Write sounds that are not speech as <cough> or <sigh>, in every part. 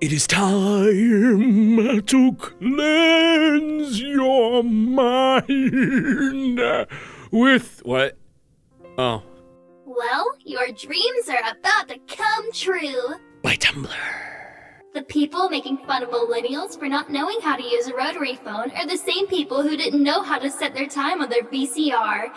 It is time to cleanse your mind with what? Oh, Well, your dreams are about to come true. by Tumblr. The people making fun of millennials for not knowing how to use a rotary phone are the same people who didn't know how to set their time on their VCR.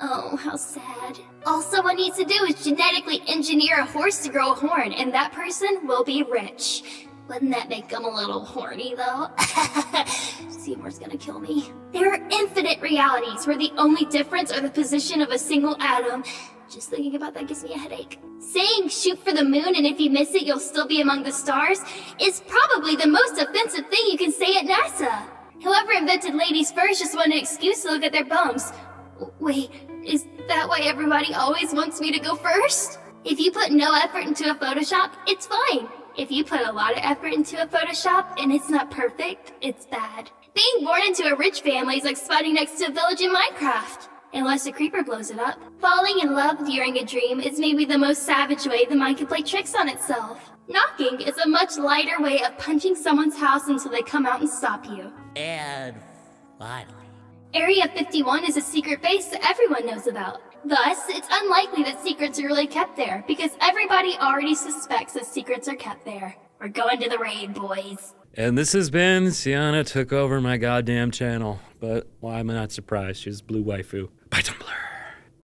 Oh, how sad. All someone needs to do is genetically engineer a horse to grow a horn, and that person will be rich. Wouldn't that make them a little horny, though? <laughs> Seymour's gonna kill me. There are infinite realities where the only difference are the position of a single atom. Just thinking about that gives me a headache. Saying shoot for the moon and if you miss it, you'll still be among the stars is probably the most offensive thing you can say at NASA. Whoever invented ladies first just wanted an excuse to look at their bums. Wait, is that why everybody always wants me to go first? If you put no effort into a Photoshop, it's fine. If you put a lot of effort into a Photoshop and it's not perfect, it's bad. Being born into a rich family is like spawning next to a village in Minecraft. Unless a creeper blows it up. Falling in love during a dream is maybe the most savage way the mind can play tricks on itself. Knocking is a much lighter way of punching someone's house until they come out and stop you. And finally, Area 51 is a secret base that everyone knows about. Thus, it's unlikely that secrets are really kept there, because everybody already suspects that secrets are kept there. We're going to the raid, boys. And this has been Cyana took over my goddamn channel. But why am I not surprised? She's blue waifu.